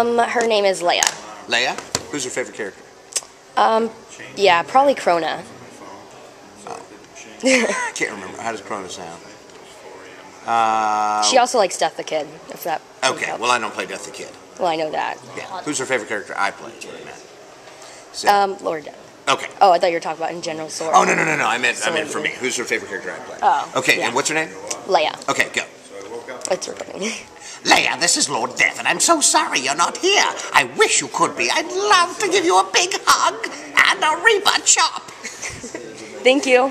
Um, her name is Leah. Leah? Who's your favorite character? Um, yeah, probably Crona. I can't remember. How does Corona sound? Uh, She also likes Death the Kid, if that. okay, helps. well, I don't play Death the Kid. Well, I know that. Yeah. Who's your favorite character I play? Is what I meant. So, Um, Lord Death. okay. Oh, I thought you were talking about in general sword. Oh, no, no, no, no. I meant, I meant for me. Who's your favorite character I play? Oh, Okay, yeah. and what's your name? Leah. Okay, go. It's recording. Leah, this is Lord and I'm so sorry you're not here. I wish you could be. I'd love to give you a big hug and a Reaper chop. Thank you.